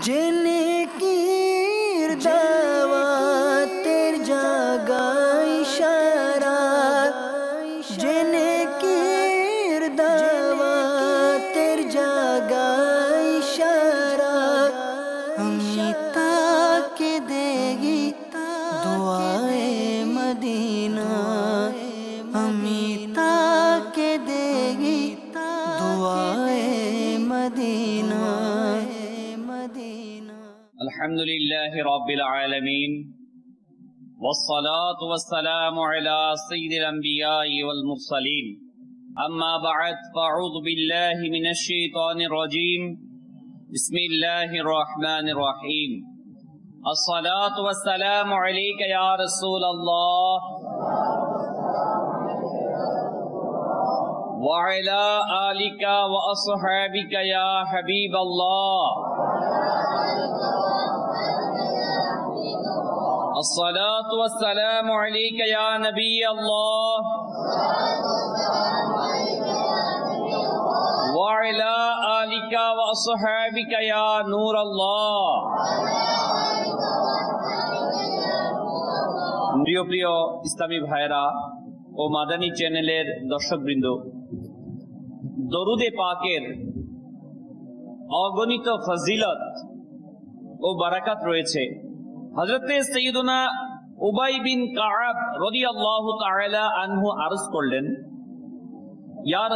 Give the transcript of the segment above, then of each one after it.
জেনে العالمين. والصلاة والسلام على سيد الأنبياء والمرسلين. أما بعد فأعوذ بالله من الشيطان الرجيم. بسم الله الرحمن الرحيم. الصلاة والسلام عليك يا رسول الله. وعلى آلك وأصحابك يا حبيب الله. الصلاة والسلام عليك يا نبي الله وعلى آلك وأصحابك يا نور الله প্রিয় প্রিয় ইসলামী ভাইরা ও মাদানী চ্যানেলের দর্শকবৃন্দ দরুদে পাকের অগণিত ফজিলত ও বারাকাত রয়েছে হজরতে সৈয়দনা উবাই বিন কাআব রাদিয়াল্লাহু তাআলা আনহু আরজ করলেন, ইয়া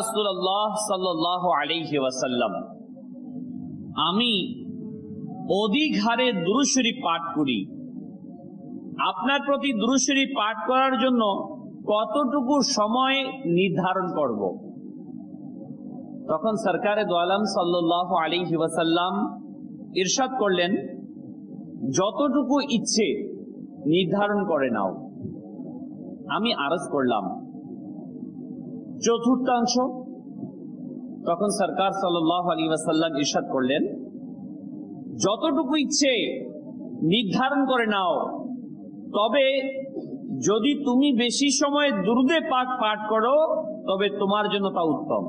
সাল্লাল্লাহু আলাইহি ওয়াসাল্লাম, আমি অধিক হারে দুরূদ পাঠ করি। আপনার প্রতি দুরূদ শরীফ পাঠ করার জন্য কতটুকু সময় নির্ধারণ করব? তখন সরকারে দোয়ালাম সাল্লাল্লাহু আলাইহি ওয়াসাল্লাম ইরশাদ করলেন যতটুকু ইচ্ছে নির্ধারণ করে নাও। আমি আরজ করলাম। চতুর্থাংশ, তখন সরকার সাল্লাহ আলী ওয়াসাল্লাম ইরশাদ করলেন, যতটুকু ইচ্ছে নির্ধারণ করে নাও, তবে যদি তুমি বেশি সময় দুর্দে পাঠ পাঠ করো, তবে তোমার জন্য তা উত্তম।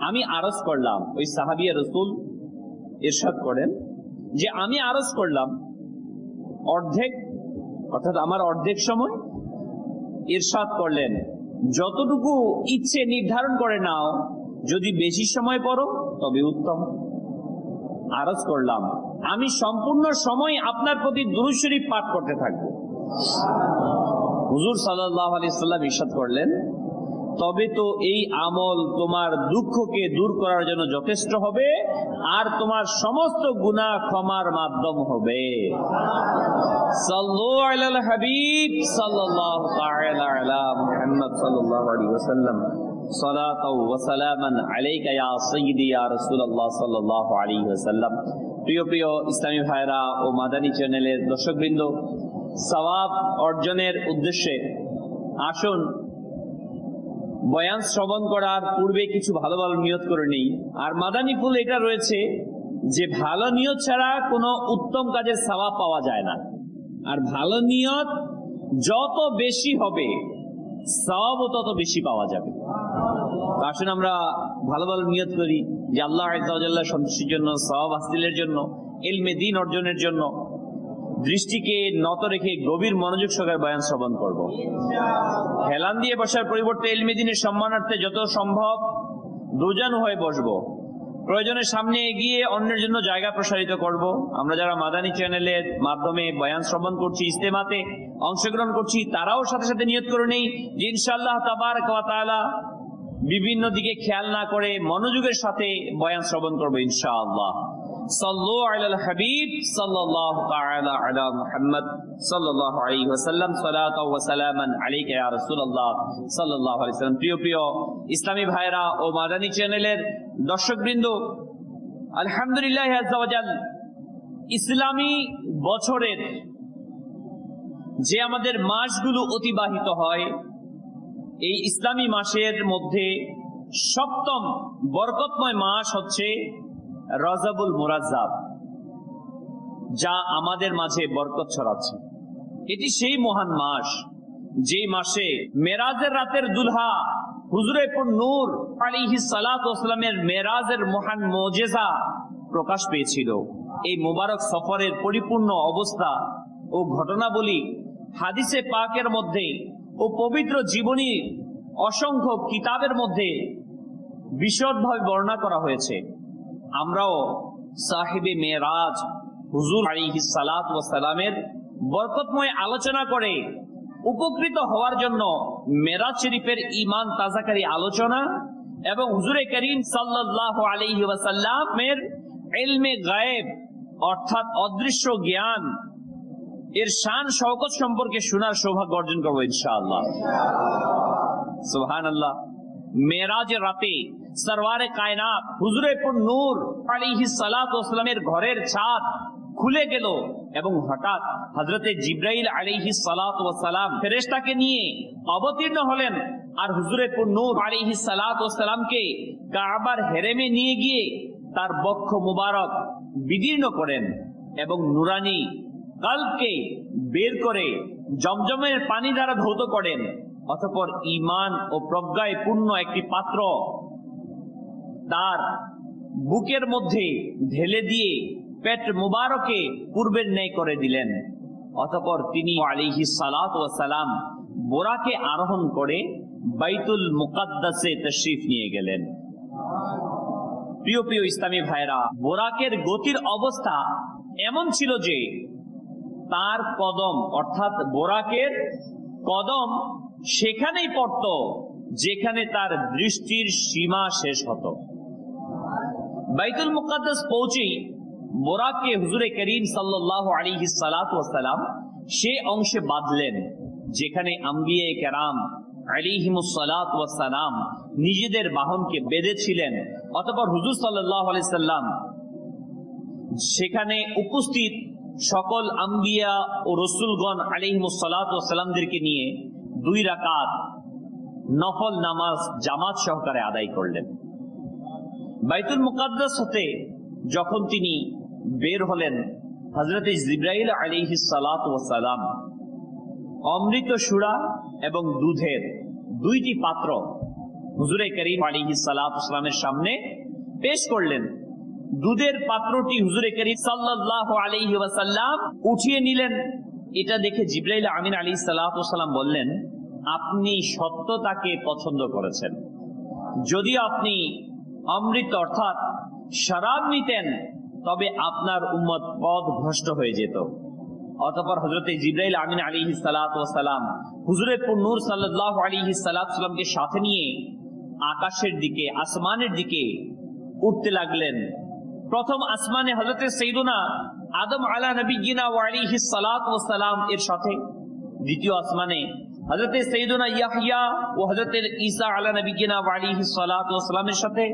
আমি আরজ করলাম, ওই সাহাবিয়া রসুল ইরশাদ করেন যে আমি আরজ করলাম, অর্ধেক, অর্থাৎ আমার অর্ধেক সময় ইরশাদ করলেন। যতটুকু ইচ্ছে নির্ধারণ করে নাও, যদি বেশি সময় পড়ো, তবে উত্তম। আরজ করলাম। আমি সম্পূর্ণ সময় আপনার প্রতি দুরুশরীফ পাঠ করতে থাকব। হুজুর সাল্লাহ আলি সাল্লাম করলেন তবে তো এই আমল তোমার দুঃখকে দূর করার জন্য যথেষ্ট হবে, আর তোমার সমস্ত গুনাহ ক্ষমার মাধ্যম হবে। অর্জনের উদ্দেশ্যে আসুন বয়ান শ্রবণ করার পূর্বে কিছু ভালো ভালো নিয়ত করে নেই। আর মাদানী ফুল এটা রয়েছে যে ভালো নিয়ত ছাড়া কোনো উত্তম কাজের সাওয়া পাওয়া যায় না। আর ভালো নিয়ত যত বেশি হবে সবও তত বেশি পাওয়া যাবে। তো আসুন আমরা ভালো ভালো নিয়ত করি যে আল্লাহ সন্তুষ্টির জন্য সব হাসিলের জন্য এলমে দিন অর্জনের জন্য দৃষ্টিকে নত রেখে গভীর মনোযোগ সহকারে বয়ান শ্রবণ করব। হেলান দিয়ে বসার পরিবর্তে এলমে দিনের সম্মানার্থে যত সম্ভব দুজানু হয়ে বসবো। প্রয়োজনের সামনে এগিয়ে অন্যের জন্য জায়গা প্রসারিত করব। আমরা যারা মাদানী চ্যানেলের মাধ্যমে বয়ান শ্রবণ করছি ইস্তেমাতে অংশগ্রহণ করছি, তারাও সাথে সাথে নিয়ত করে নেই যে ইনশাআল্লাহ তাবার তাআলা বিভিন্ন দিকে খেয়াল না করে মনোযোগের সাথে বয়ান শ্রবণ করব ইনশাআল্লাহ। ইসলামী আলহামদুলিল্লাহ ইসলামী বছরের যে আমাদের মাসগুলো অতিবাহিত হয়, এই ইসলামী মাসের মধ্যে সপ্তম বরকতময় মাস হচ্ছে রজাবুল মুরাজ্জাব, যা আমাদের মাঝে বরকত ছড়াচ্ছে। এটি সেই মহান মাস যে মাসে মেরাজের রাতের দুলহা হুজুরে নূর আলিহি সালাতামের মেরাজের মহান মোজেজা প্রকাশ পেয়েছিল। এই মোবারক সফরের পরিপূর্ণ অবস্থা ও ঘটনাবলী হাদিসে পাকের মধ্যে ও পবিত্র জীবনী অসংখ্য কিতাবের মধ্যে বিশদভাবে বর্ণনা করা হয়েছে। আমরাও সাহেবে মেরাজ হুজুর আলিহি সালাত ও সালামের বরকতময় আলোচনা করে উপকৃত হওয়ার জন্য মেরাজ শরীফের ইমান তাজাকারী আলোচনা এবং হুজুরে করিম সাল্লাহ এলমে গায়েব অর্থাৎ অদৃশ্য জ্ঞান এর শান শওকত সম্পর্কে শোনার সৌভাগ্য অর্জন করব ইনশাআল্লাহ। সুহান আল্লাহ মেরাজের রাতে সরওয়ারে কায়নাত, হুজুরে নূর আলিহি সালামের ঘরের ছাদ খুলে গেল এবং হঠাৎ হজরতে জিব্রাইল আলিহি সালাম ফেরেশতাকে নিয়ে অবতীর্ণ হলেন আর হুজুরে নূর আলিহি সালামকে কাবার হেরেমে নিয়ে গিয়ে তার বক্ষ মুবারক বিদীর্ণ করেন এবং নুরানি কালকে বের করে জমজমের পানি দ্বারা ধৌত করেন। অতপর ইমান ও প্রজ্ঞায় পূর্ণ একটি পাত্র তার বুকের মধ্যে ঢেলে দিয়ে পেট মুবারকে পূর্বের ন্যায় করে দিলেন। অতপর তিনি আলিহি সালাত সালাম বোরাকে আরোহণ করে বাইতুল মুকাদ্দাসে তশরিফ নিয়ে গেলেন। প্রিয় প্রিয় ইসলামী ভাইরা বোরাকের গতির অবস্থা এমন ছিল যে তার কদম, অর্থাৎ বোরাকের কদম সেখানেই পড়ত, যেখানে তার দৃষ্টির সীমা শেষ হতো। বাইতুল মুকাদ্দাস পৌঁছেই বোরাককে হুজুরে করিম সাল্লাহ আলিহি সালাম সে অংশে বাঁধলেন, যেখানে আম্বিয়ে কেরাম আলিহিমুসালাম নিজেদের বাহনকে বেঁধেছিলেন। অতপর হুজুর সাল্লাহ সাল্লাম সেখানে উপস্থিত সকল আম্বিয়া ও রসুলগণ আলিহিমুসালামদেরকে নিয়ে দুই রাকাত নফল নামাজ জামাত সহকারে আদায় করলেন। বাইতুল মুকাদ্দাস হতে যখন তিনি বের হলেন হজরত জিব্রাইল আলিহি সালাম অমৃত সুরা এবং দুধের দুইটি পাত্র হুজুরে করিম আলিহি সালামের সামনে পেশ করলেন। দুধের পাত্রটি হুজুরে করিম সাল্লাহ আলিহি ওয়াসাল্লাম উঠিয়ে নিলেন। এটা দেখে জিব্রাইল আমিন আলী সাল্লাম বললেন, আপনি সত্যতাকে পছন্দ করেছেন। যদি আপনি অমৃত অর্থাৎ শরাব নিতেন, তবে আপনার উম্মত পদ ভ্রষ্ট হয়ে যেত। অতপর হজরত জিব্রাইল আমিন আলী সালাম হুজুরে নূর সাল্লাহ আলী সালামকে সাথে নিয়ে আকাশের দিকে, আসমানের দিকে উঠতে লাগলেন। প্রথম আসমানে হজরত সৈদুনা আদম আলা নবীনা আলিহি সালাম এর সাথে। দ্বিতীয় আসমানে হজরত সৈদুনা ইয়াহিয়া ও হজরত ঈসা আলা নবীনা আলিহি সালামের সাথে।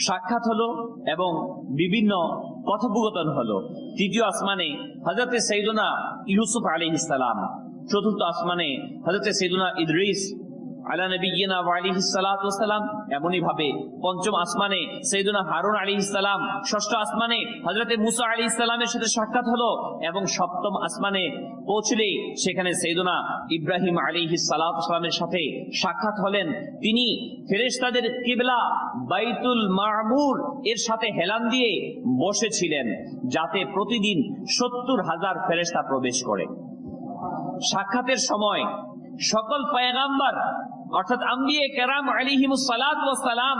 সাক্ষাৎ হলো এবং বিভিন্ন কথোপকথন হলো। তৃতীয় আসমানে হজরতে সৈদুনা ইউসুফ আলী ইসলাম চতুর্থ আসমানে হজরতে সৈদুনা ইদরিস সাক্ষাৎ ইব্রাহিম আলী সালামের সাথে সাক্ষাৎ হলেন। তিনি ফেরেশতাদের কিবলা বাইতুল মামুর এর সাথে হেলান দিয়ে বসেছিলেন যাতে প্রতিদিন সত্তর হাজার ফেরেশতা প্রবেশ করে। সাক্ষাতের সময় সকল পায়গাম্বার অর্থাৎ আম্বিয়ে কেরাম আলিহিমুস সালাম,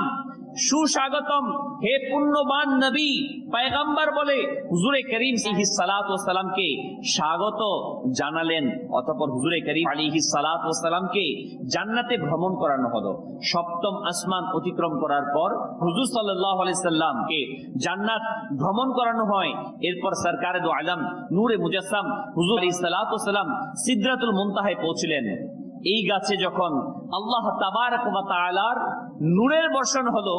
সুস্বাগতম হে পুণ্যবান নবী। পায়গাম্বার বলে, হুজুরে করিম সিহি সালামকে স্বাগত জানালেন, অতপর হুজুরে করিম আলিহি সালামকে জান্নাতে ভ্রমণ করানো হলো। সপ্তম আসমান অতিক্রম করার পর হুজুর সাল্লাহ সাল্লামকে জান্নাত ভ্রমণ করানো হয়। এরপর সরকার আলম, নূরে মুজাসসাম হুজুর আলী সালাম সিদ্রাতুল মুনতাহায় পৌঁছলেন। এই গাছে যখন আল্লাহ তাবারক ওয়া তাআলার নূরের বর্ষণ হলো,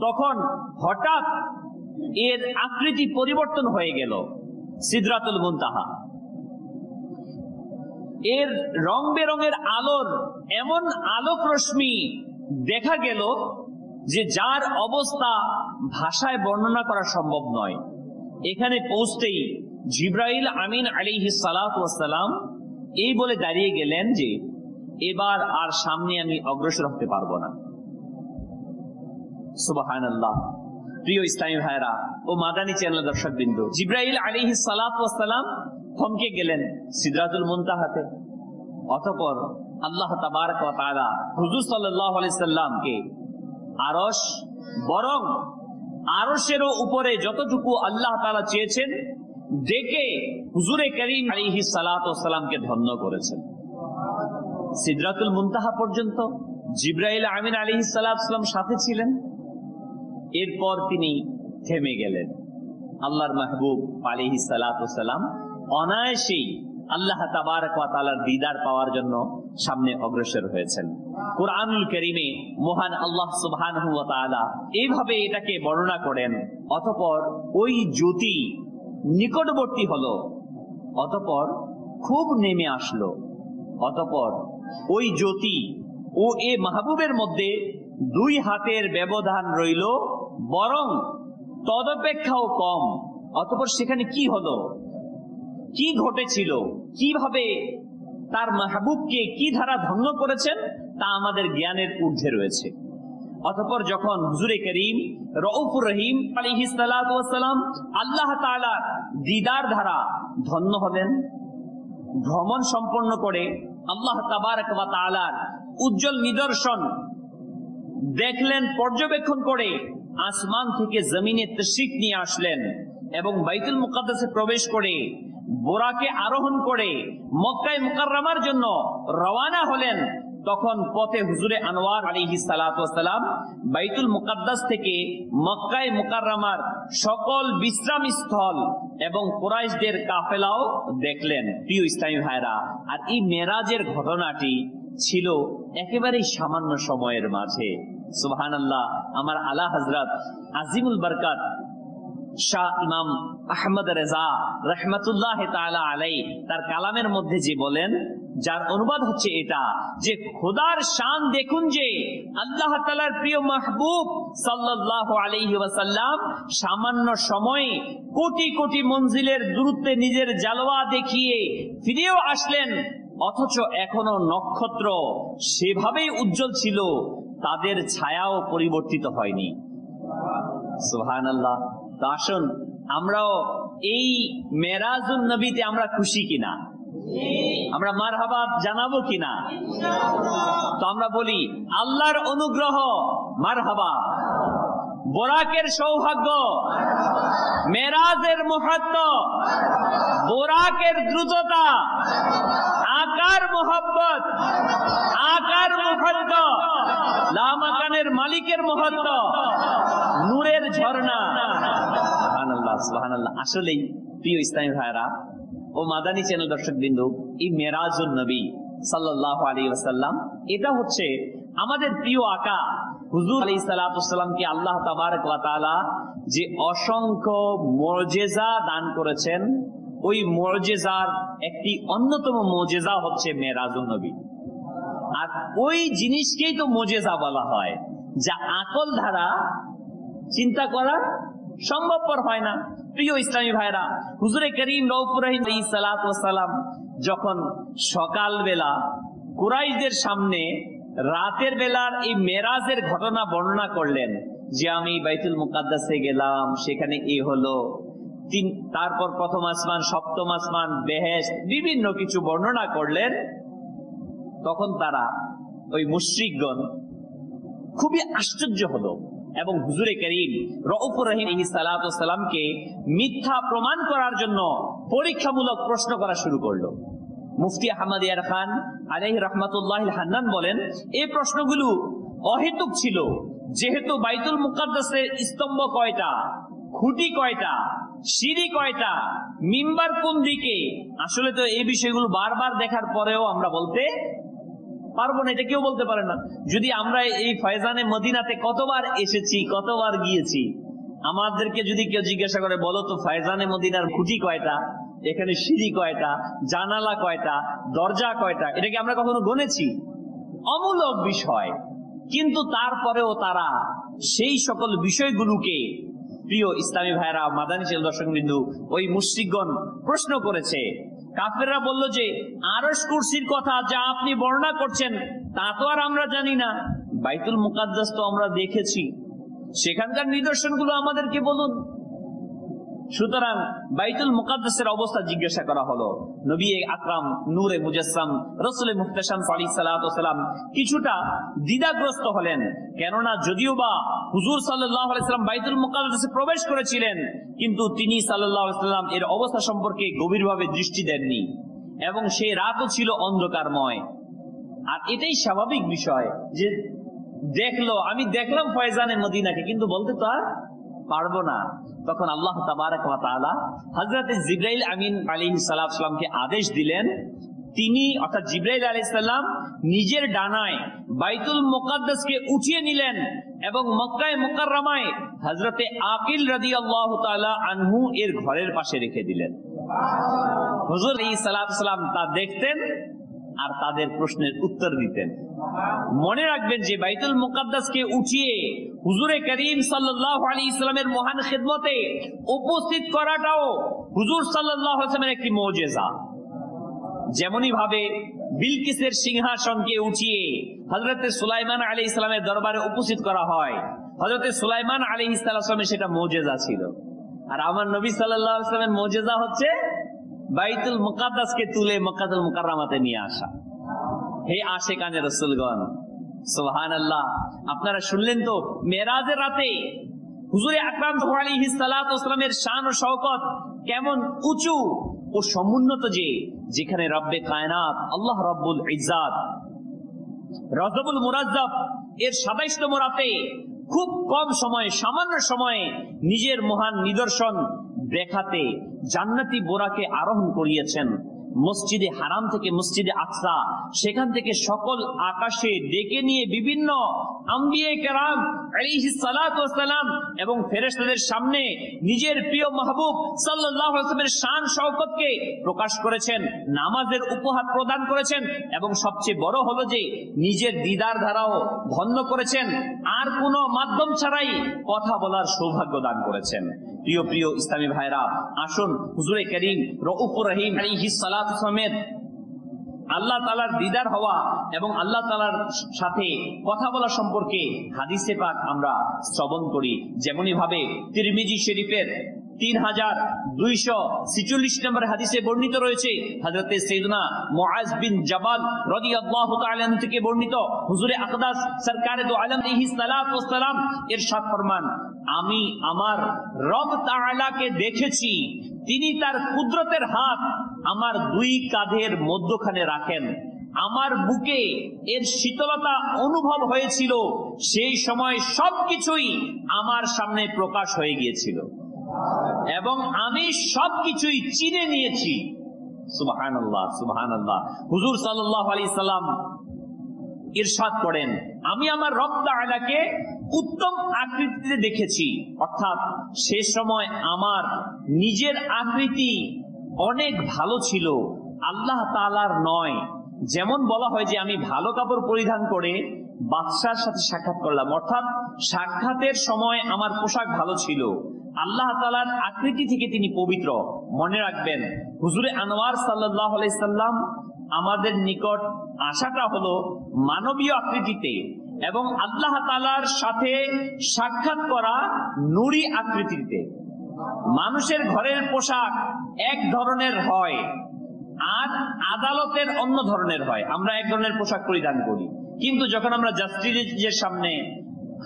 তখন হঠাৎ এর আকৃতি পরিবর্তন হয়ে গেল, সিদরাতুল মুনতাহা। এর রং বেরঙের আলোর এমন আলোক রশ্মি দেখা গেল যে যার অবস্থা ভাষায় বর্ণনা করা সম্ভব নয়। এখানে পৌঁছতেই জিব্রাইল আমিন আলিহি সালাম এই বলে দাঁড়িয়ে গেলেন যে এবার আর সামনে আমি অগ্রসর হতে পারব না। আল্লাহ প্রিয় ইসলামী ভাইরা ও মাদানী চ্যানেল দর্শক বিন্দু আলিহি সালাম থমকে গেলেন মুনতাহাতে। অতপর আল্লাহ হুজুর সাল্লামকে আরশ, বরং আরশেরও উপরে যতটুকু আল্লাহ তাআলা চেয়েছেন, ডেকে হুজুরে করিম আলাইহিস সালাতু সালামকে ধন্য করেছেন। সিদরাতুল মুনতাহা পর্যন্ত জিব্রাইল আমিন আলাইহিস সালাম সাথে ছিলেন। এরপর তিনি থেমে গেলেন। আল্লাহর মাহবুব সালাতু সালাম অনায়াসেই আল্লাহ তাআলার দিদার পাওয়ার জন্য সামনে অগ্রসর হয়েছেন। কোরআনুল করিমে মহান আল্লাহ তাআলা এইভাবে এটাকে বর্ণনা করেন, অতপর ওই জ্যোতি নিকটবর্তী হলো, অতপর খুব নেমে আসলো, অতঃপর ওই জ্যোতি ও এ মাহবুবের মধ্যে দুই হাতের ব্যবধান রইল, বরং তদপেক্ষাও কম। অতঃপর সেখানে কি হলো? কি ঘটেছিল? কীভাবে তার মাহবুবকে কি ধারা ধন্য করেছেন? তা আমাদের জ্ঞানের ঊর্ধ্বে রয়েছে। অতঃপর যখন হুজুরে করিম রউফুর রহিম আলিহিসালাম আল্লাহ তাআলার দিদার ধারা ধন্য হলেন, ভ্রমণ সম্পন্ন করে আল্লাহ উজ্জ্বল নিদর্শন দেখলেন, পর্যবেক্ষণ করে আসমান থেকে জমিনে তশরিফ নিয়ে আসলেন এবং বাইতুল মুকাদ্দাসে প্রবেশ করে বোরাকে আরোহণ করে মক্কায় মুকার জন্য রওয়ানা হলেন। তখন পথে হুজুরে আনোয়ার আলাইহি সালাম বাইতুল মুকাদ্দাস থেকে মক্কায় মুকাররমার সকল বিশ্রাম স্থল এবং কুরাইশদের কাফেলাও দেখলেন, প্রিয় ইসলামী ভাইরা আর এই মেরাজের ঘটনাটি ছিল একেবারেই সামান্য সময়ের মাঝে। সুবহান আল্লাহ আমার আলা হজরত আজিমুল বরকাত তার কালামের মধ্যে যে বলেন, যার অনুবাদ হচ্ছে এটা যে খোদার শান দেখুন যে আল্লাহ তাআলার প্রিয় মাহবুব ওয়াসাল্লাম সামান্য সময়ে কোটি কোটি মঞ্জিলের দূরত্বে নিজের জালওয়া দেখিয়ে ফিরেও আসলেন, অথচ এখনও নক্ষত্র সেভাবেই উজ্জ্বল ছিল, তাদের ছায়াও পরিবর্তিত হয়নি। সুহান আল্লাহ আসুন আমরাও এই মেরাজুল নবীতে আমরা খুশি কিনা? আমরা মার হাবাব জানাব কিনা? তো আমরা বলি আল্লাহর অনুগ্রহ মার হাবা বোরাকের সৌভাগ্য, মেরাজের মহাত্ম বোরাকের দ্রুততা, আকার মোহাব্বত, আকার মহত্ব, লামাকানের মালিকের মহত্ব, নূরের ঝর্ণা। আসলেই প্রিয় ইসলামী ভাইরা ও মাদানী চ্যানেল দর্শক বিন্দু ওয়াসাল্লাম, এটা হচ্ছে আমাদের প্রিয় আকা। হুজুর আলাইহিস সালাতুসাল্লামকে আল্লাহ তাবারক ওয়া যে অসংখ্য মুজিজা দান করেছেন, ওই মুজিজার একটি অন্যতম মুজিজা হচ্ছে মেরাজুল নবী। আর ওই জিনিসকেই তো মুজিজা বলা হয়, যা আকল ধারা চিন্তা করা সম্ভবপর হয় না। প্রিয় ইসলামী ভাইরা হুজুরে করিম রৌফুর রহিম সালাম যখন সকালবেলা কুরাইশদের সামনে রাতের বেলার এই মেরাজের ঘটনা বর্ণনা করলেন যে আমি বাইতুল মুকাদ্দাসে গেলাম, সেখানে এ হলো। তিন, তারপর প্রথম আসমান, সপ্তম আসমান বেহেস বিভিন্ন কিছু বর্ণনা করলেন। তখন তারা ওই মুশ্রিকগণ খুবই আশ্চর্য হলো এবং হুজুরে করিম রউফুর রহিম সালামকে মিথ্যা প্রমাণ করার জন্য পরীক্ষামূলক প্রশ্ন করা শুরু করল। মুফতি আহমদ ইয়ার খান আলহ রহমতুল্লাহ হান্নান বলেন, এই প্রশ্নগুলো অহেতুক ছিল। যেহেতু বাইতুল মুকাদ্দাসের স্তম্ভ কয়টা? খুঁটি কয়টা? সিঁড়ি কয়টা? মিম্বার কোন দিকে? আসলে তো এই বিষয়গুলো বারবার দেখার পরেও আমরা বলতে পারব না, এটা কেউ বলতে পারে না। যদি আমরা এই ফয়জানে মদিনাতে কতবার এসেছি, কতবার গিয়েছি, আমাদেরকে যদি কেউ জিজ্ঞাসা করে, বলো তো ফয়জানে মদিনার খুঁটি কয়টা? এখানে সিঁড়ি কয়টা, জানালা কয়টা, দরজা কয়টা এটাকে আমরা কখনো গনেছি অমূলক বিষয়। কিন্তু তারপরেও তারা সেই সকল বিষয়গুলোকে প্রিয় ইসলামী ভাইরা মাদানী ছিল দর্শক বিন্দু ওই মুশ্রিকগণ প্রশ্ন করেছে। কাফেররা বলল যে আরস কুরসির কথা যা আপনি বর্ণনা করছেন, তা তো আর আমরা জানি না। বাইতুল মুকাদ্দাস তো আমরা দেখেছি। সেখানকার নিদর্শনগুলো আমাদেরকে বলুন। সুতরাং বাইতুল মুকাদ্দাসের অবস্থা জিজ্ঞাসা করা হলো, নবী আকরাম, নূরে মুজাসসাম, রসুল মুহতাসাম আলী সালাম কিছুটা দ্বিধাগ্রস্ত হলেন। কেননা যদিও বা হুজুর আলাইসাল্লাম বাইতুল মুকাদ্দাসে প্রবেশ করেছিলেন, কিন্তু তিনি সাল্লাহ সাল্লাম এর অবস্থা সম্পর্কে গভীরভাবে দৃষ্টি দেননি এবং সেই রাতও ছিল অন্ধকারময়। আর এটাই স্বাভাবিক বিষয় যে দেখল, আমি দেখলাম ফয়জানে মদিনাকে, কিন্তু বলতে তো আর পারব না। তখন আল্লাহ ওয়া তাআলা আমিন আলাইহিস সালামকে আদেশ দিলেন, তিনি অর্থাৎ জিব্রাইল আলাইহিস সালাম নিজের ডানায় বাইতুল মুকাদ্দাসকে উঠিয়ে নিলেন এবং মক্কায় মুকাররমায় হজরতে আকিল রাদিয়াল্লাহু তাআলা আনহু এর ঘরের পাশে রেখে দিলেন। হুজুর আলাইহিস সালাম তা দেখতেন আর তাদের প্রশ্নের উত্তর দিতেন। মনে রাখবেন যে বাইতুল মুকাদ্দাসকে উঠিয়ে হুজুরে করিম আলাইহি ইসলামের মহান খিদমতে উপস্থিত করাটাও হুজুর ইসলামের একটি মুজিজা। যেমনই ভাবে বিলকিসের সিংহাসনকে উঠিয়ে হযরতে সুলাইমান আলী ইসলামের দরবারে উপস্থিত করা হয়, হযরতে সুলাইমান আলাইহিস সালামের সেটা মৌজেজা ছিল। আর আমার নবী ইসলামের মুজিজা হচ্ছে বাইতুল মুকাদ্দাসকে তুলে মক্কাতুল মুকাররমাতে নিয়ে আসা। হে আশেকানে রসুলগণ সোহান আল্লাহ আপনারা শুনলেন তো, মেরাজের রাতে হুজুরে আকরাম আলাইহিস সালাতু ওয়াসসালামের শান ও শওকত কেমন উঁচু ও সমুন্নত যে, যেখানে রব্বে কায়নাত, আল্লাহ রব্বুল ইজ্জাত, রজবুল মুরাজ্জাব, এর সাতাইশতম রাতে খুব কম সময়ে, সামান্য সময়ে নিজের মহান নিদর্শন দেখাতে জান্নাতি বোরাকে আরোহণ করিয়েছেন। মসজিদে হারাম থেকে মসজিদে আকসা, সেখান থেকে সকল আকাশে ডেকে নিয়ে বিভিন্ন আম্বিয়ে কেরাম এবং ফেরেশতাদের সামনে নিজের প্রিয় মাহবুব সাল্লাল্লাহু আলাইহি ওয়াসাল্লামের শান শওকতকে প্রকাশ করেছেন, নামাজের উপহার প্রদান করেছেন এবং সবচেয়ে বড় হলো যে নিজের দিদার ধারাও ধন্য করেছেন। আর কোনো মাধ্যম ছাড়াই কথা বলার সৌভাগ্য দান করেছেন। প্রিয় প্রিয় ইসলামী ভাইরা আসুন হুজুরে করিম রহিম সমেত আল্লাহ তালার দিদার হওয়া এবং আল্লাহ তালার সাথে কথা বলা সম্পর্কে হাদিসে পাক আমরা শ্রবণ করি। যেমনই ভাবে তিরমিজি শরীফের তিন হাজার দুইশো ছিচল্লিশ নম্বর হাদিসে বর্ণিত রয়েছে হাজরতে সৈদনা মুআজ বিন আনহু থেকে বর্ণিত, হুজুরে আকদাস সরকারে সালাতু ওয়াস ফরমান, আমি আমার রব তাআলাকে দেখেছি, তিনি তার কুদরতের হাত আমার দুই কাঁধের মধ্যখানে রাখেন। আমার বুকে এর শীতলতা অনুভব হয়েছিল, সেই সময় সবকিছুই আমার সামনে প্রকাশ হয়ে গিয়েছিল। এবং আমি সবকিছুই চিনে নিয়েছি। সুবাহান আল্লাহ সুবাহান আল্লাহ হুজুর সাল্লাহ আলি সাল্লাম ইরশাদ করেন, আমি আমার রক্তা আলাকে উত্তম আকৃতিতে দেখেছি। অর্থাৎ সে সময় আমার নিজের আকৃতি অনেক ভালো ছিল। আল্লাহ তালার নয়। যেমন বলা হয় যে আমি ভালো কাপড় পরিধান করে বাদশার সাথে সাক্ষাৎ করলাম। অর্থাৎ সাক্ষাতের সময় আমার পোশাক ভালো ছিল। আল্লাহ তালার আকৃতি থেকে তিনি পবিত্র। মনে রাখবেন, হুজুরে আনোয়ার সাল্লাহ আমাদের নিকট আশাটা হলো মানবীয় আকৃতিতে এবং আল্লাহ তালার সাথে সাক্ষাৎ করা নুরি আকৃতিতে। মানুষের ঘরের পোশাক এক ধরনের হয়, আর আদালতের অন্য ধরনের হয়। আমরা এক ধরনের পোশাক পরিধান করি। কিন্তু যখন আমরা জাস্টিসের সামনে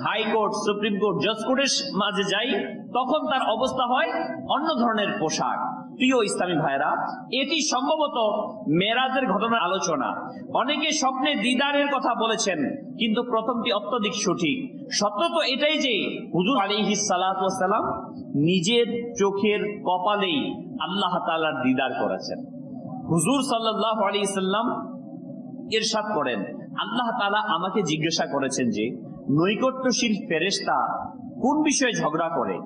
হাইকোর্ট সুপ্রিম কোর্ট, জজ কোর্টের মাঝে যাই, তখন তার অবস্থা হয় অন্য ধরনের পোশাক। প্রিয় ইসলামী ভাইরা এটি সম্ভবত মেরাজের ঘটনার আলোচনা। অনেকে স্বপ্নে দিদারের কথা বলেছেন, কিন্তু প্রথমটি অত্যধিক সঠিক। সত্য তো এটাই যে, হুজুর আলিহিস সালাম নিজের চোখের কপালেই আল্লাহ তালার দিদার করেছেন। হুজুর সাল্লাহ আলী সাল্লাম এরশাদ করেন, আল্লাহ তালা আমাকে জিজ্ঞাসা করেছেন যে, নৈকট্যশীল ফেরেস্তা কোন বিষয়ে ঝগড়া করে?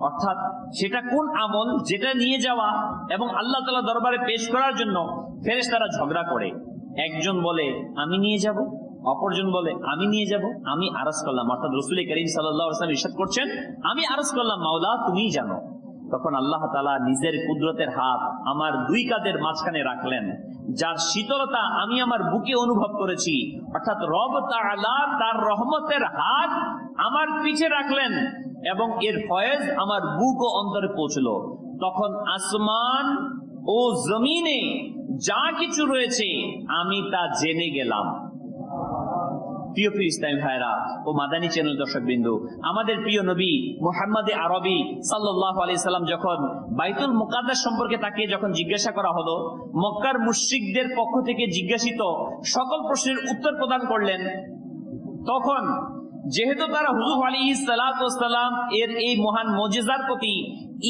অর্থাৎ সেটা কোন আমল? যেটা নিয়ে যাওয়া এবং আল্লাহ তালা দরবারে পেশ করার জন্য ফেরেস্তারা ঝগড়া করে। একজন বলে, আমি নিয়ে যাব। অপরজন বলে, আমি নিয়ে যাব। আমি আরজ করলাম। অর্থাৎ রসুল করিম সাল্লাম ইসাদ করছেন, আমি আরজ করলাম, মাওলা তুমিই জানো। তখন আল্লাহ তালা নিজের কুদরতের হাত আমার দুই কাদের মাঝখানে রাখলেন। যার শীতলতা আমি আমার বুকে অনুভব করেছি, অর্থাৎ রব তার রহমতের হাত আমার পিছে রাখলেন। এবং এর ফয়েজ আমার বুক ও অন্তরে পৌঁছলো। তখন আসমান ও জমিনে যা কিছু রয়েছে, আমি তা জেনে গেলাম। প্রিয় ভাইরা ও মাদানী চ্যানেল দর্শক বিন্দু আমাদের প্রিয় নবী মোহাম্মদ আরবি সাল্লাহ আলাইসাল্লাম যখন বাইতুল মুকাদ্দাস সম্পর্কে তাকে যখন জিজ্ঞাসা করা হলো, মক্কার মুশ্রিকদের পক্ষ থেকে জিজ্ঞাসিত সকল প্রশ্নের উত্তর প্রদান করলেন, তখন যেহেতু তারা হুজুর আলী সালাম এর এই মহান মজেজার প্রতি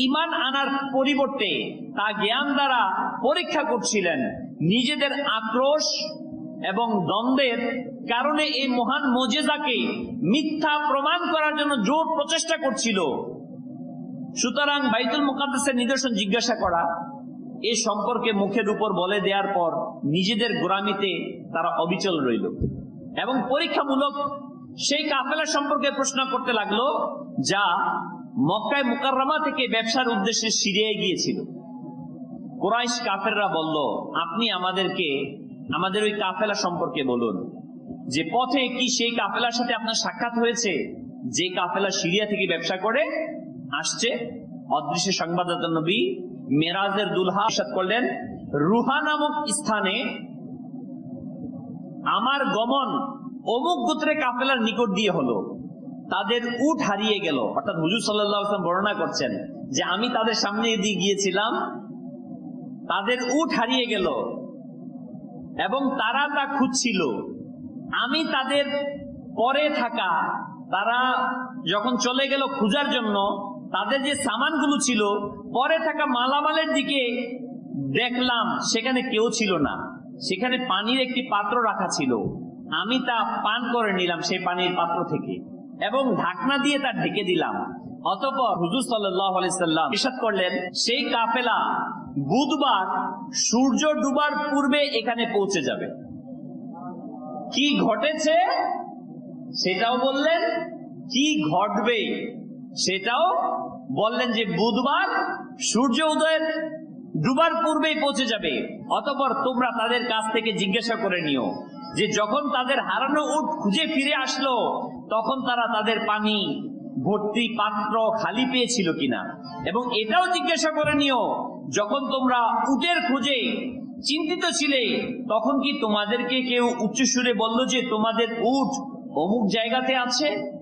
ইমান আনার পরিবর্তে তা জ্ঞান দ্বারা পরীক্ষা করছিলেন। নিজেদের আক্রোশ এবং দ্বন্দ্বের কারণে এই মহান মজেজাকে মিথ্যা প্রমাণ করার জন্য জোর প্রচেষ্টা করছিল। সুতরাং বাইতুল মুকাদ্দাসের নিদর্শন জিজ্ঞাসা করা, এ সম্পর্কে মুখের উপর বলে দেওয়ার পর নিজেদের গোড়ামিতে তারা অবিচল রইল এবং পরীক্ষামূলক সেই কাফেলা সম্পর্কে প্রশ্ন করতে লাগল, যা মক্কায় মুকাররামা থেকে ব্যবসার উদ্দেশ্যে সিরিয়ায় গিয়েছিল। কোরাইশ কাফেররা বলল, আপনি আমাদেরকে, আমাদের ওই কাফেলা সম্পর্কে বলুন। যে পথে কি সেই কাফেলার সাথে আপনার সাক্ষাৎ হয়েছে? যে কাফেলা সিরিয়া থেকে ব্যবসা করে, আসছে। অদৃশ্য সংবাদদাতা নবী মেরাজের দুলহা করলেন, রুহা নামক স্থানে আমার গমন অমুক গোত্রে কাফেলার নিকট দিয়ে হলো। তাদের উট হারিয়ে গেল। অর্থাৎ হুজুর সাল্লাম বর্ণনা করছেন যে আমি তাদের সামনে দিয়ে গিয়েছিলাম, তাদের উট হারিয়ে গেল এবং তারা তা খুঁজছিল। আমি তাদের পরে থাকা, তারা যখন চলে গেল খুঁজার জন্য, তাদের যে সামানগুলো ছিল, পরে থাকা মালামালের দিকে দেখলাম, সেখানে কেউ ছিল না। সেখানে পানির একটি পাত্র রাখা ছিল। আমি তা পান করে নিলাম সেই পানির পাত্র থেকে এবং ঢাকনা দিয়ে তা ঢেকে দিলাম। অতপর হুজুর সাল্লাম ইসাদ করলেন, সেই কাফেলা বুধবার সূর্য ডুবার পূর্বে এখানে পৌঁছে যাবে। কি ঘটেছে সেটাও বললেন, কি ঘটবে সেটাও বললেন যে বুধবার সূর্য উদয়ের ডুবার পূর্বেই পৌঁছে যাবে। অতপর তোমরা তাদের কাছ থেকে জিজ্ঞাসা করে নিও। যে যখন তাদের হারানো উট খুঁজে ফিরে আসলো, তখন তারা তাদের পানি, ভর্তি পাত্র খালি পেয়েছিল কিনা? এবং এটাও জিজ্ঞাসা করে নিও, যখন তোমরা উটের খুঁজে চিন্তিত ছিলে, তখন কি তোমাদেরকে কেউ উচ্চ সুরে বলল যে তোমাদের উট অমুক জায়গাতে আছে?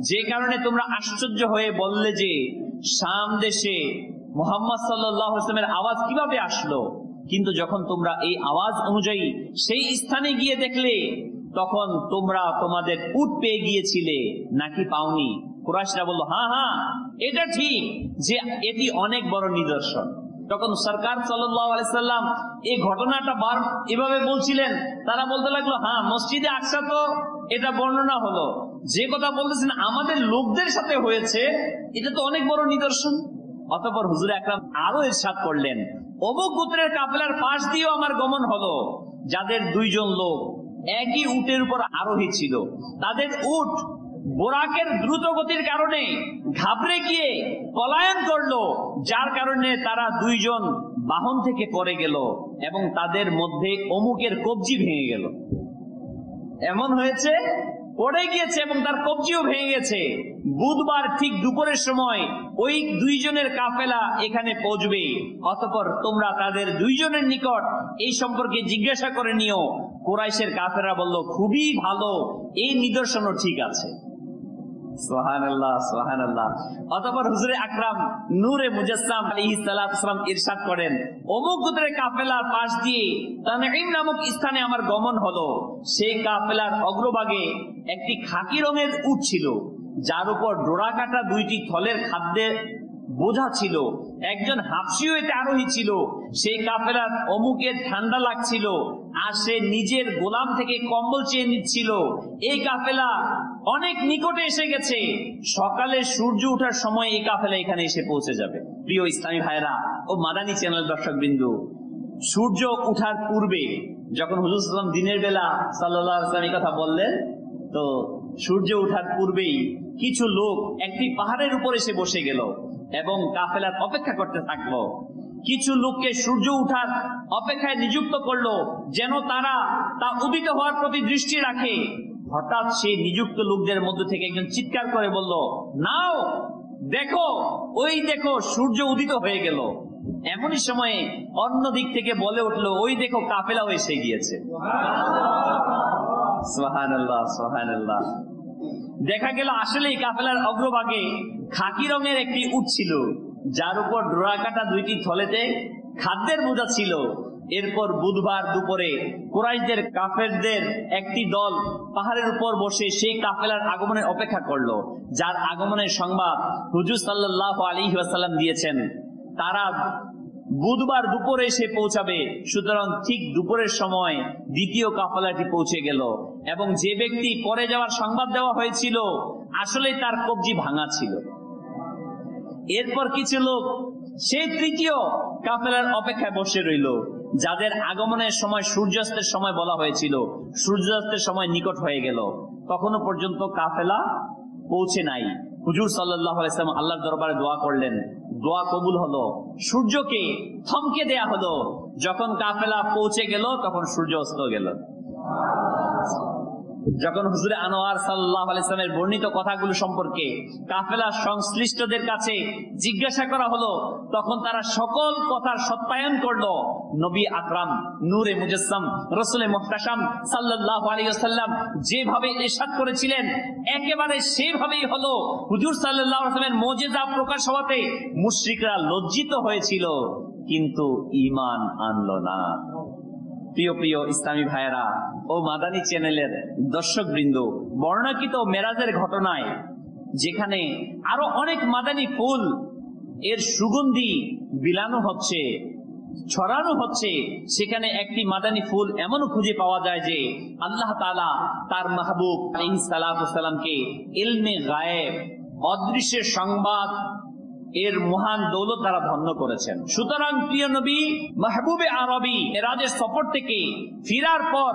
যে কারণে তোমরা আশ্চর্য হয়ে বললে যে, শাম দেশে মোহাম্মদ সাল্লামের আওয়াজ কীভাবে আসলো? কিন্তু যখন তোমরা এই আওয়াজ অনুযায়ী সেই স্থানে গিয়ে দেখলে, তখন তোমরা তোমাদের উট পেয়ে গিয়েছিলে, নাকি পাওনি? কুরাশরা বলল হ্যাঁ হ্যাঁ এটা ঠিক যে এটি অনেক বড় নিদর্শন। তখন সরকার সাল্লাম এই ঘটনাটা বার এভাবে বলছিলেন, তারা বলতে লাগল হ্যাঁ মসজিদে আকসা তো এটা বর্ণনা হলো। যে কথা বলতেছেন আমাদের লোকদের সাথে হয়েছে, এটা তো অনেক বড় নিদর্শন। অতপর হুজুর একরাম আরও এরশাদ করলেন অমুক গোত্রের কাফেলার পাশ দিয়েও আমার গমন হলো। যাদের দুইজন লোক একই উটের উপর আরোহী ছিল। তাদের উট বোরাকের দ্রুত গতির কারণে ঘাবড়ে গিয়ে পলায়ন করল, যার কারণে তারা দুইজন বাহন থেকে পড়ে গেল এবং তাদের মধ্যে অমুকের কবজি ভেঙে গেল। এমন হয়েছে পড়ে গিয়েছে এবং তার কবজিও ভেঙে গেছে। বুধবার ঠিক দুপুরের সময় ওই দুইজনের কাফেলা এখানে পৌঁছবে। অতপর তোমরা তাদের দুইজনের নিকট এই সম্পর্কে জিজ্ঞাসা করে নিও। কোরাইশের কাফেরা বলল, খুবই ভালো, এই নিদর্শনও ঠিক আছে। পাশ দিয়ে নামক স্থানে আমার গমন হলো। সেই কাফেলার অগ্রভাগে একটি খাকি রঙের উট ছিল, যার উপর ডোরা কাটা দুইটি থলের খাদ্যের বোঝা ছিল, একজন হাফসিও এতে আরোহী ছিল, সেই কাফেলার অমুকের ঠান্ডা লাগছিল, আর সে নিজের গোলাম থেকে কম্বল চেয়ে নিচ্ছিল। এই কাফেলা অনেক নিকটে এসে গেছে। সকালে সূর্য ওঠার সময় এই কাফেলা এখানে এসে পৌঁছে যাবে। প্রিয় ইসলামী ভাইরা ও মাদানী চ্যানেল দর্শক বিন্দু সূর্য উঠার পূর্বে যখন হুজুর সাল্লাম দিনের বেলা সাল্লাহ আসলাম কথা বললেন, তো সূর্য উঠার পূর্বেই কিছু লোক একটি পাহাড়ের উপর এসে বসে গেল। এবং কাফেলার অপেক্ষা করতে থাকল। কিছু লোককে সূর্য উঠার অপেক্ষায় নিযুক্ত করল, যেন তারা তা উদিত হওয়ার প্রতি দৃষ্টি রাখে। হঠাৎ সেই নিযুক্ত লোকদের মধ্যে থেকে একজন চিৎকার করে বলল, নাও, দেখো, ওই দেখো, সূর্য উদিত হয়ে গেল। এমনই সময়ে অন্য দিক থেকে বলে উঠল, ওই দেখো কাফেলাও এসে গিয়েছে। সোহান আল্লাহ সোহান আল্লাহ দেখা গেল আসলেই কাফেলার অগ্রভাগে খাকি রঙের একটি উট ছিল, যার উপর ডোরা কাটা দুইটি থলেতে খাদ্যের বোঝা ছিল। এরপর বুধবার দুপুরে কোরাইশদের কাফেরদের একটি দল পাহাড়ের উপর বসে সেই কাফেলার আগমনের অপেক্ষা করল, যার আগমনের সংবাদ হুজুর সাল্লাহ আলী ওয়াসাল্লাম দিয়েছেন। তারা বুধবার দুপুরে এসে পৌঁছাবে। সুতরাং ঠিক দুপুরের সময় দ্বিতীয় কাফেলাটি পৌঁছে গেল এবং যে ব্যক্তি পরে যাওয়ার সংবাদ দেওয়া হয়েছিল, আসলে তার কবজি ভাঙা ছিল। এরপর কিছু লোক সেই তৃতীয় কাফেলার অপেক্ষায় বসে রইল, যাদের আগমনের সময় সূর্যাস্তের সময় বলা হয়েছিল। সূর্যাস্তের সময় নিকট হয়ে গেল। তখনও পর্যন্ত কাফেলা পৌঁছে নাই। হুজুর সাল্লাহ ইসলাম আল্লাহর দরবারে দোয়া করলেন। দোয়া কবুল হলো। সূর্যকে থমকে দেয়া হলো। যখন কাফেলা পৌঁছে গেল, তখন সূর্য অস্ত গেল। যখন হুজুরে আনোয়ার সাল্লাহ আলাইসলামের বর্ণিত কথাগুলো সম্পর্কে কাফেলা সংশ্লিষ্টদের কাছে জিজ্ঞাসা করা হলো, তখন তারা সকল কথার সত্যায়ন করল। নবী আকরাম, নূরে মুজাসসাম, রসুলে মোহতাসাম সাল্লাহ আলাইসাল্লাম যেভাবে এরশাদ করেছিলেন, একেবারে সেভাবেই হলো। হুজুর সাল্লাহ আসলামের মোজেজা প্রকাশ হওয়াতে মুশ্রিকরা লজ্জিত হয়েছিল, কিন্তু ইমান আনলো না। প্রিয় প্রিয় ইসলামী ভাইয়েরা ও মাদানী চ্যানেলের দর্শক বৃন্দ বর্ণাকিত মেরাজের ঘটনায় যেখানে আরও অনেক মাদানী ফুল এর সুগন্ধি বিলানো হচ্ছে, ছড়ানো হচ্ছে, সেখানে একটি মাদানী ফুল এমনও খুঁজে পাওয়া যায় যে আল্লাহ তালা তার মাহবুব আলী সালামকে ইলমে গায়েব, অদৃশ্যের সংবাদ এর মহান দৌলত তারা ধন্য করেছেন। সুতরাং প্রিয় নবী, মাহবুবে আরবি এরাজের সফর থেকে ফিরার পর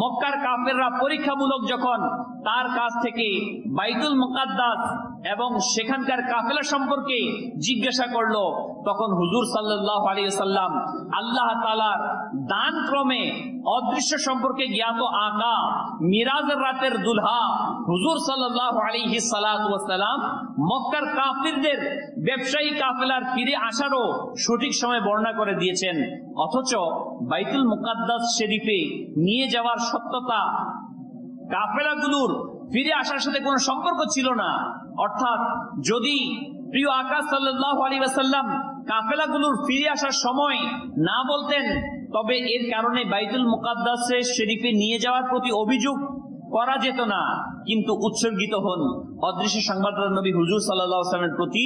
মক্কার কাফেররা পরীক্ষামূলক যখন তার কাছ থেকে বাইদুল মুকাদ্দাস এবং সেখানকার কাফেলা সম্পর্কে জিজ্ঞাসা করল, তখন হুজুর সাল্লাহ আলী সাল্লাম আল্লাহ তালার দান ক্রমে অদৃশ্য সম্পর্কে জ্ঞাত আকা, মিরাজের রাতের দুলহা, হুজুর সাল্লাহ আলিহি সালাম মক্কার কাফিরদের ব্যবসায়ী কাফেলার ফিরে আসারও সঠিক সময় বর্ণনা করে দিয়েছেন। অথচ বাইতুল মুকাদ্দাস শরীফে নিয়ে যাওয়ার সত্যতা কাফেলাগুলোর ফিরে আসার সাথে কোনো সম্পর্ক ছিল না। অর্থাৎ যদি প্রিয় আকাশ সাল্লাহ আলী ওয়াসাল্লাম কাফেলাগুলোর ফিরে আসার সময় না বলতেন, তবে এর কারণে বাইতুল মুকাদ্দাসে শরীফে নিয়ে যাওয়ার প্রতি অভিযোগ করা যেত না, কিন্তু উৎসর্গিত হন। অদৃশ্য সংবাদদাতা নবী হুজুর সাল্লামের প্রতি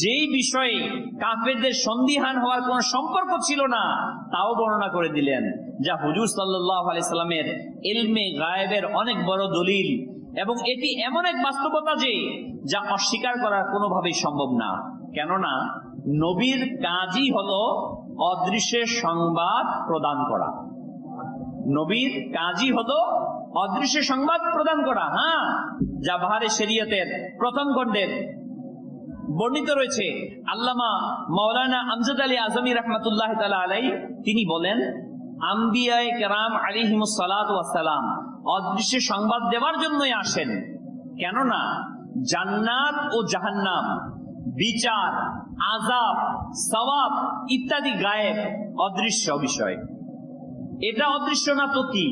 যেই বিষয়ে কাফেরদের সন্দিহান হওয়ার কোন সম্পর্ক ছিল না, তাও বর্ণনা করে দিলেন, যা হুজুর সাল্লাহ আলাইসাল্লামের এলমে গায়েবের অনেক বড় দলিল। এবং এটি এমন এক বাস্তবতা যে, যা অস্বীকার করা কোনোভাবেই সম্ভব না। কেননা, নবীর কাজই হলো অদৃশ্যের সংবাদ প্রদান করা। নবীর কাজই হলো অদৃশ্য সংবাদ প্রদান করা। হ্যাঁ যা বাহারে শরীয়তের প্রথম খণ্ডের বর্ণিত রয়েছে। আল্লামা মৌলানা আমজাদ আলী আজমি রহমতুল্লাহ আলাই তিনি বলেন, আম্বিয়ায় কেরাম আলিহিমুসালাম অদৃশ্য সংবাদ দেওয়ার জন্যই আসেন। কেননা জান্নাত ও জাহান্নাম, বিচার আজাব সওয়াব ইত্যাদি গায়েব অদৃশ্য বিষয়। এটা অদৃশ্য না তো কি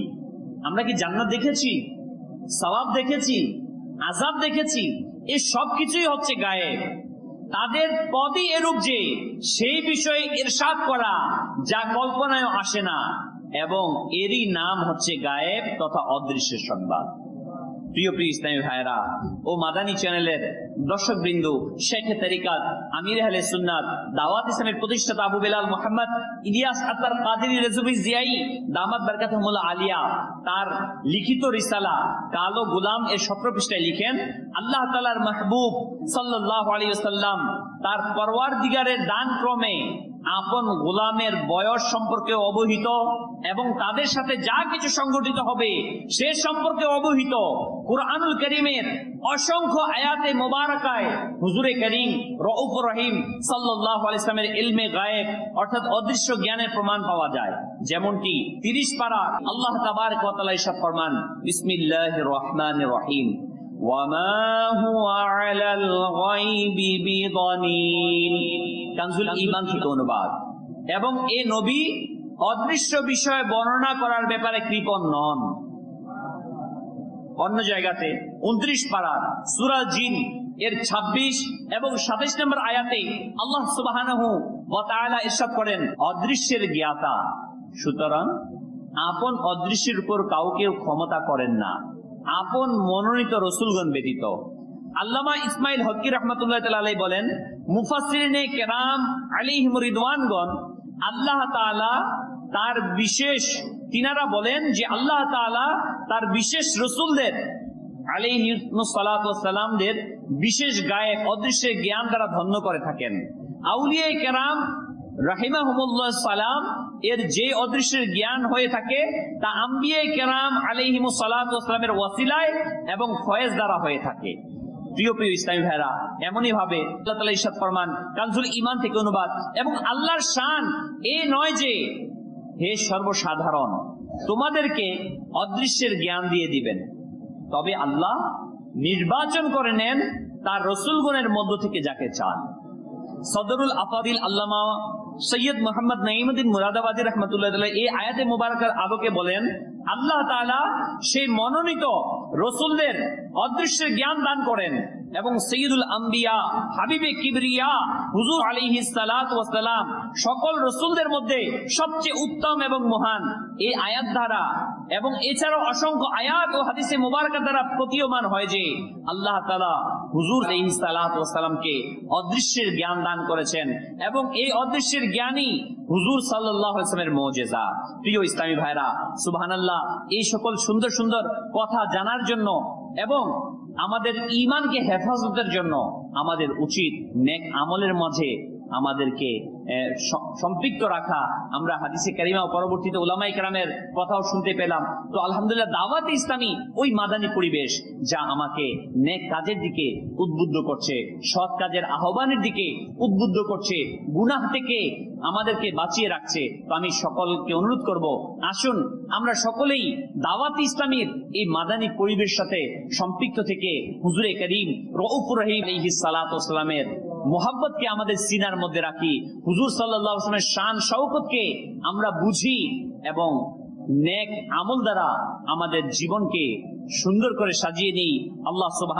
আমরা কি জান্নাত দেখেছি? সবাব দেখেছি? আজাব দেখেছি? এই সব কিছুই হচ্ছে গায়েব। তাদের পদই এরূপ যে, সেই বিষয়ে ইরশাদ করা যা কল্পনায় আসে না। এবং এরই নাম হচ্ছে গায়েব তথা অদৃশ্য সংবাদ। প্রিয় প্রিয় ইসলামী ভাইরা ও মাদানী চ্যানেলের দর্শক বিন্দু শেখে তরিকাত, আমির আহলে সুন্নাত, দাওয়াত ইসলামের প্রতিষ্ঠাতা আবু বেলাল মোহাম্মদ, ইলিয়াস আত্মার কাদির রেজুবি জিয়াই, দামাত বরকাতমুল্লাহ আলিয়া, তার লিখিত রিসালা কালো গুলাম এর সতেরো পৃষ্ঠায় লিখেন, আল্লাহ তালার মাহবুব সাল্লাহ আলী সাল্লাম তার পরওয়ার দিগারের দান ক্রমে আপন গোলামের বয়স সম্পর্কে অবহিত এবং তাদের সাথে যা কিছু সংগঠিত হবে সে সম্পর্কে অবহিত কুরআনুল করিমের অসংখ্য আয়াতে মোবারকায় হুজুরে করিম রউফ রহিম সাল্লাহ ইসলামের ইলমে গায়েব অর্থাৎ অদৃশ্য জ্ঞানের প্রমাণ পাওয়া যায় যেমনটি তিরিশ পারা আল্লাহ তাবার কতালা ইসব ফরমান বিসমিল্লাহ রহমান রহিম وما هو على الغيب بضنين কানজুল ঈমান থেকে অনুবাদ। এবং এ নবী অদৃশ্য বিষয় বর্ণনা করার ব্যাপারে কৃপণ নন। অন্য জায়গাতে উনত্রিশ পারা সুরা জিন এর ২৬ এবং সাতাইশ নম্বর আয়াতে আল্লাহ সুবাহানহু ইরশাদ করেন, অদৃশ্যের জ্ঞাতা। সুতরাং আপন অদৃশ্যের উপর কাউকেও ক্ষমতা করেন না। আপন মনোনীত রসুলগণ ব্যতীত আল্লামা ইসমাইল হকি রহমতুল্লাহ আলাই বলেন মুফাসিরিনে কেরাম আলিহিম রিদওয়ানগণ, আল্লাহ তাআলা তার বিশেষ, তিনারা বলেন যে আল্লাহ তাআলা তার বিশেষ রসুলদের আলিহিমসালামদের বিশেষ অদৃশ্যের জ্ঞান দ্বারা ধন্য করে থাকেন। আউলিয়া কেরাম রাহিমাহুমুল্লাহ সালাম এর যে অদৃশ্যের জ্ঞান হয়ে থাকে, তা আম্বিয়ে কেরাম আলিহিম সালামের ওয়াসিলায় এবং ফয়েজ দ্বারা হয়ে থাকে। প্রিয় প্রিয় ইসলামী ভাইরা, এমনই ভাবে ফরমান কানজুল ইমান থেকে অনুবাদ এবং আল্লাহর শান এ নয় যে হে সর্বসাধারণ, তোমাদেরকে অদৃশ্যের জ্ঞান দিয়ে দিবেন। তবে আল্লাহ নির্বাচন করে নেন তার রসুলগণের মধ্য থেকে যাকে চান। সদরুল আফাদিল আল্লামা সৈয়দ মোহাম্মদ নঈমুদ্দিন মুরাদাবাদী রহমতুল্লাহ এই আয়াতে মুবারকার আলোকে বলেন, আল্লাহ তাআলা সেই মনোনীত রসুলদের অদৃশ্যের জ্ঞান দান করেন। এবং সৈয়দুল আম্বিয়া, হাবিবে কিবরিয়া, হুজুর আলিহি সালাম সকল রসুলদের মধ্যে সবচেয়ে উত্তম এবং মহান। এই আয়াত দ্বারা এবং এছাড়াও অসংখ্য আয়াত ও হাদিসে মুবারকার দ্বারা প্রতীয়মান হয় যে আল্লাহ তালা হুজুর সালামকে অদৃশ্যের জ্ঞান দান করেছেন এবং এই অদৃশ্যের জ্ঞানই হুজুর সাল্লামের মৌজেজা। প্রিয় ইসলামী ভাইরা আল্লাহ এই সকল সুন্দর সুন্দর কথা জানার জন্য এবং আমাদের ইমানকে হেফাজতের জন্য আমাদের উচিত নেক আমলের মাঝে আমাদেরকে সম্পৃক্ত রাখা। আমরা হাদিসে কারিমা পরবর্তীতে ওলামাই কারামের কথাও শুনতে পেলাম। তো আলহামদুলিল্লাহ দাওয়াত ইসলামী ওই মাদানী পরিবেশ যা আমাকে নেক কাজের দিকে উদ্বুদ্ধ করছে, সৎ কাজের আহ্বানের দিকে উদ্বুদ্ধ করছে, গুনাহ থেকে আমাদেরকে বাঁচিয়ে রাখছে। তো আমি সকলকে অনুরোধ করব, আসুন আমরা সকলেই দাওয়াত ইসলামীর এই মাদানী পরিবেশ সাথে সম্পৃক্ত থেকে হুজুরে করিম রহিম সালামের মোহাব্বতকে আমাদের সিনার মধ্যে রাখি। হুজুর সাল্লামের শান শৌকতকে আমরা বুঝি এবং নেক আমল দ্বারা আমাদের জীবনকে সুন্দর করে সাজিয়ে নিই। আল্লাহ সুবাহ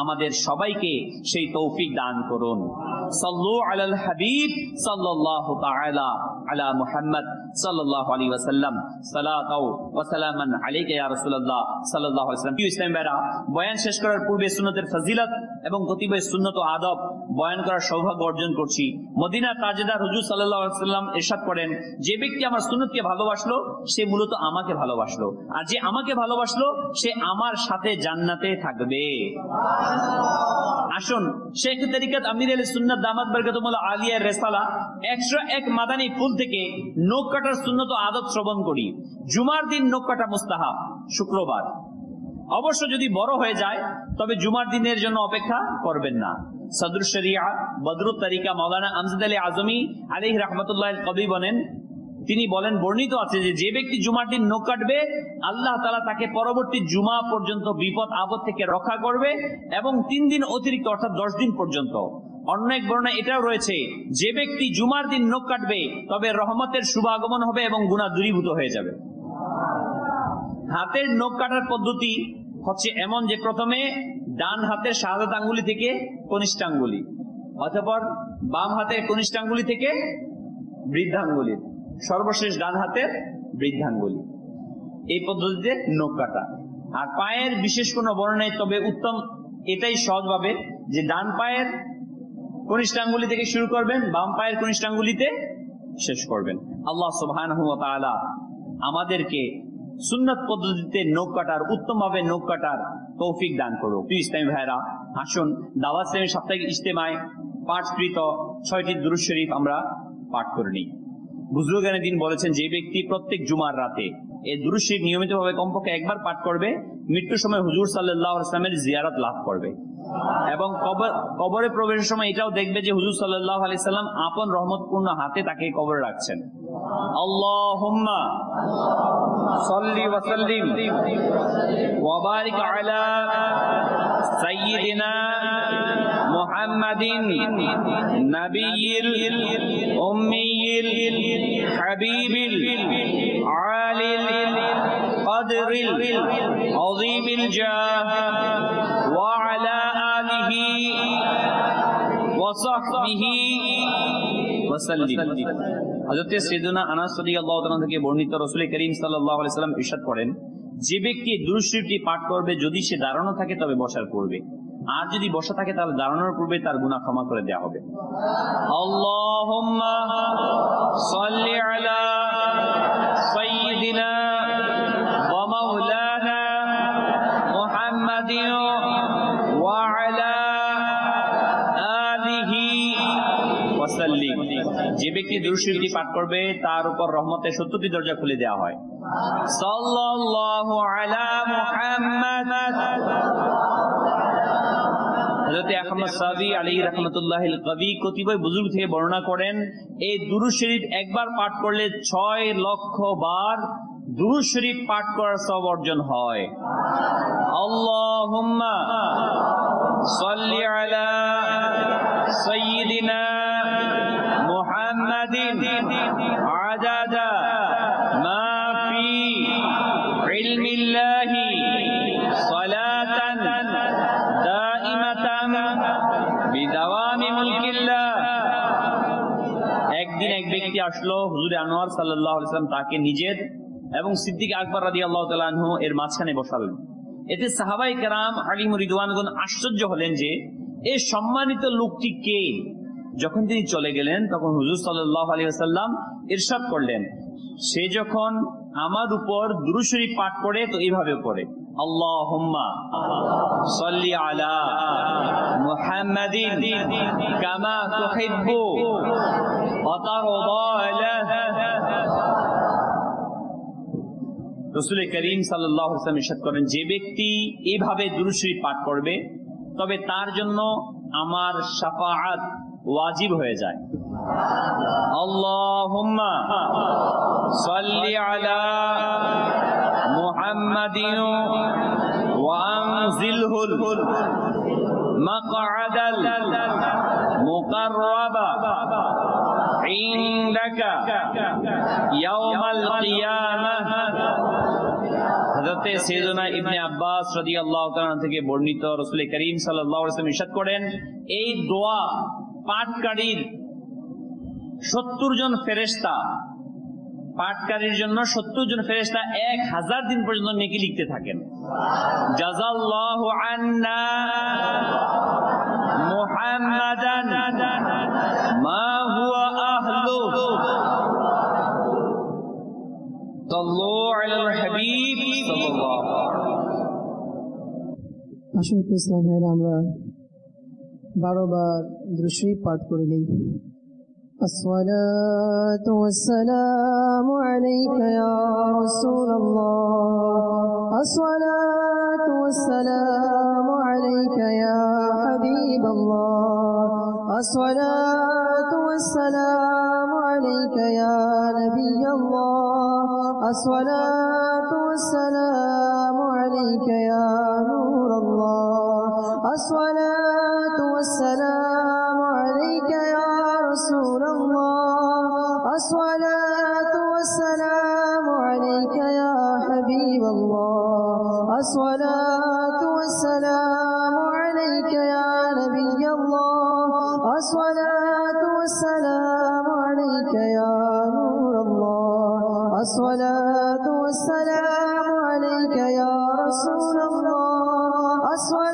আমাদের সবাইকে সেই তৌফিক দান করুন। শেষ করার পূর্বে এবং আদব বয়ান করার সৌভাগ্য অর্জন করছি। মদিনা করেন, যে ব্যক্তি আমার সুন্নতকে ভালোবাসলো, সে মূলত আমাকে ভালোবাসলো। আর যে আমাকে ভালোবাসলো সে আমার সাথে জান্নাতে থাকবে। আসুন, শেখ তরিকাত আমির আলী সুন্নাত দামাত বরকতমুল্লাহ আলিয়া রেসালা একশো এক মাদানী ফুল থেকে নখ কাটার সুন্নত আদত শ্রবণ করি। জুমার দিন নখ কাটা মুস্তাহাব, শুক্রবার। অবশ্য যদি বড় হয়ে যায়, তবে জুমার দিনের জন্য অপেক্ষা করবেন না। সদর শরিয়া বদরুত তারিকা মৌলানা আমজাদ আলী আজমি আলী রহমতুল্লাহ কবি বলেন তিনি বলেন, বর্ণিত আছে যে যে ব্যক্তি জুমার দিন নখ কাটবে, আল্লাহ তালা তাকে পরবর্তী জুমা পর্যন্ত বিপদ আপদ থেকে রক্ষা করবে এবং তিন দিন অতিরিক্ত, অর্থাৎ দশ দিন পর্যন্ত। অন্য এক বর্ণনা এটাও রয়েছে, যে ব্যক্তি জুমার দিন নখ কাটবে, তবে রহমতের শুভাগমন হবে এবং গুণা দূরীভূত হয়ে যাবে। হাতের নখ কাটার পদ্ধতি হচ্ছে এমন যে প্রথমে ডান হাতের শাহাদাত আঙ্গুলি থেকে কনিষ্ঠাঙ্গুলি অথবা বাম হাতের কনিষ্ঠাঙ্গুলি থেকে বৃদ্ধাঙ্গুলি। সর্বশেষ ডান হাতের বৃদ্ধাঙ্গুলি। এই পদ্ধতিতে নখ কাটা। আর পায়ের বিশেষ কোনো বর্ণনায় তবে উত্তম এটাই সহজভাবে যে ডান পায়ের কনিষ্ঠাঙ্গুলি থেকে শুরু করবেন, বাম পায়ের কনিষ্ঠাঙ্গুলিতে শেষ করবেন। আল্লাহ সুবহান আমাদেরকে সুন্নত পদ্ধতিতে নখ কাটার উত্তম ভাবে নখ কাটার তৌফিক দান করুক। প্রিয় ইসলামী ভাইরা আসুন দাওয়াত সাপ্তাহিক ইজতেমায় পাঠকৃত ছয়টি দুরুদ শরীফ আমরা পাঠ করে নিই। বুজরুগানের দিন বলেছেন যে ব্যক্তি প্রত্যেক জুমার রাতে এই দুরুদ শরীফ নিয়মিতভাবে কমপক্ষে একবার পাঠ করবে, মৃত্যুর সময় হুজুর সাল্লাহ ইসলামের জিয়ারত লাভ করবে। এবং কবর প্রবেশের সময় এটাও দেখবে যে হুজুর সাল্লাহ আলি সাল্লাম আপন রহমতপূর্ণ হাতে তাকে কবরে রাখছেন। আল্লাহুম্মা বর্ণিত করেন যে ব্যক্তি দুরূদ পাঠ করবে যদি সে দাঁড়ানো থাকে তবে বসার পূর্বে আর যদি বসা থাকে, তাহলে দাঁড়ানোর পূর্বে তার গুনাহ ক্ষমা করে দেওয়া হবে। যে ব্যক্তি দুরূদ পাঠ করবে, তার উপর রহমতের সত্তরটি দরজা খুলে দেওয়া হয়। হযরত আহমদ সাদি আলাইহি রাহমাতুল্লাহ কবি কতিপয় বুজুর্গ থেকে বর্ণনা করেন, এই দুরূদ শরীফ একবার পাঠ করলে ছয় লক্ষ বার দুরূদ শরীফ পাঠ করার সব অর্জন হয়। আল্লাহুম্মা সাল্লি আলা সাইয়্যিদিনা মুহাম্মাদিন আদাদা মা ফি ইলমিল্লাহি একদিন আসলো হুজুর আনোয়ার সাল্লাল্লাহু আলাইহি সাল্লাম তাকে নিজের এবং সিদ্দিক আকবর রাদিয়াল্লাহু তাআলা আনহু এর মাঝখানে বসালেন। এতে সাহাবাই কেরাম আলিম রিদওয়ানগণ আশ্চর্য হলেন যে এই সম্মানিত লোকটি কে? যখন তিনি চলে গেলেন, তখন হুজুর সাল্লাহ আলী সাল্লাম ইরশাদ করলেন। সে যখন আমার উপর দুরুশরী পাঠ করে তো এইভাবে করে রসুল করিম সাল্লাহ ইরশাদ করেন, যে ব্যক্তি এভাবে দুরুশ্রী পাঠ করবে, তবে তার জন্য আমার শাফাআত ওয়াজিব হয়ে যায়। আল্লাহুম্মা সাল্লি আলা মুহাম্মাদিন ওয়া আনজিলহুল মাকআদাল মুকাররাবা عندك يوم القيامة হযরতে সাইয়েদনা ইবনে আব্বাস রাদিয়াল্লাহু তাআলা থেকে বর্ণিত রাসূল করিম সাল্লাল্লাহু আলাইহি ওয়াসাল্লাম ইরশাদ করেন এই দোয়া পাঠকারীর সত্তর জন ফেরেস্তা পাটকারীর জন্য সত্তর জন ফেরেস্তা এক হাজার দিন পর্যন্ত নেকি লিখতে থাকেন। জাজাল্লাহ আন্না মুহাম্মাদান আমরা বারো বার দৃশ্যই পাঠ করে নিই। الصلاة والسلام عليك يا رسول الله. الصلاة والسلام عليك يا حبيب الله. الصلاة والسلام عليك يا نبي الله. الصلاة والسلام عليك يا نور الله. الصلاة والسلام رسول الله. الصلاة والسلام عليك يا حبيب الله. الصلاة والسلام عليك يا نبي الله. الصلاة والسلام عليك يا نور الله. الصلاة والسلام عليك يا رسول الله. الصلاة